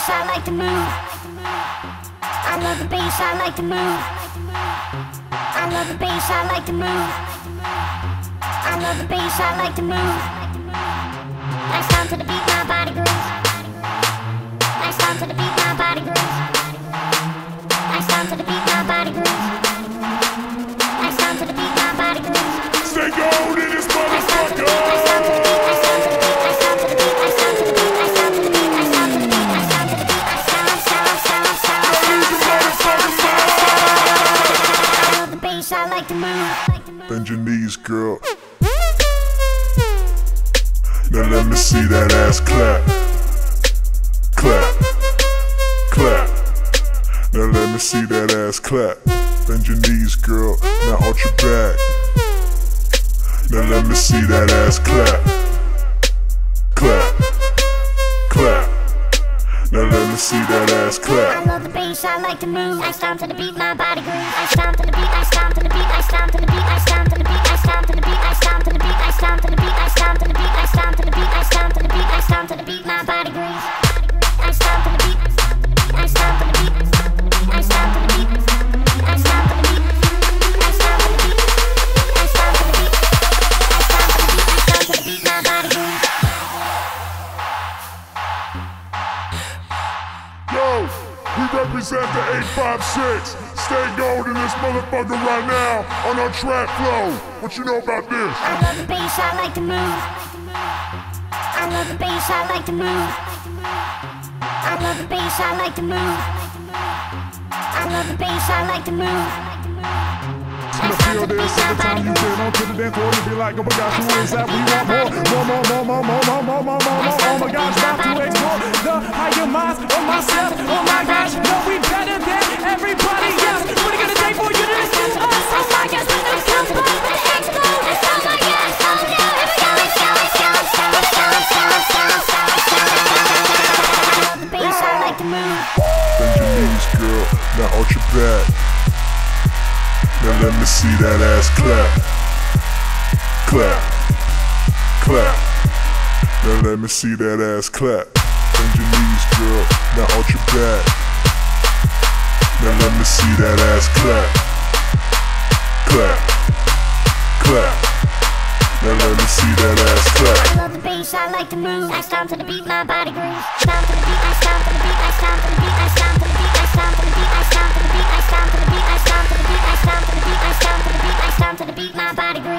bass, I like to move. I love the bass, I like to move. I love the bass, I like to move. I love the bass, I like to move. I stomp to the beat, my body grooves. I stomp to the beat, Bend your knees, girl. Now let me see that ass clap. Clap. Clap. Now let me see that ass clap. Bend your knees, girl. Now arch your back. Now let me see that ass clap. Clap. Clap. Now let me see that ass clap. I love the bass, I like to move. I stomp to the beat, my body groove. I stomp to the beat, represent the 856. Stay gold in this motherfucker right now on our trap flow. What you know about this? I love the bass, I like to move. I love the bass, I like to move. I love the bass, I like to move. I love the bass, I like to move. Gonna feel this every time you get onto the dance floor. You be like, oh my gosh, who is that? We want more, more, more, more, more, more, more, more, more, more, more. Oh my gosh, about to myself. Oh my gosh, no, we better than everybody else. What are you gonna take for you to listen to us? Oh my gosh, when I come up with the explode. Oh my gosh, oh no, here we go, let's go, let's go, let's go, let's go, let's go, let's go, let's go, let's go. I love the bass, I like to move. Bend your knees, girl. Now arch your back. Now let me see that ass clap. Clap. Clap. Now let me see that ass clap on your knees, girl. Now arch your back. Now let me see that ass clap. Clap. Clap. Now let me see that ass clap. I love the bass, I like to move. I stomp to the beat, my body grooves. Stomp to the beat, I stomp to the beat, I stomp to the beat, I stomp to the beat, I stomp to the beat, I stomp to the beat, I stomp to the beat, I stomp to the beat, I stomp to the beat, I stomp to the beat, I stomp to the beat, my body grooves.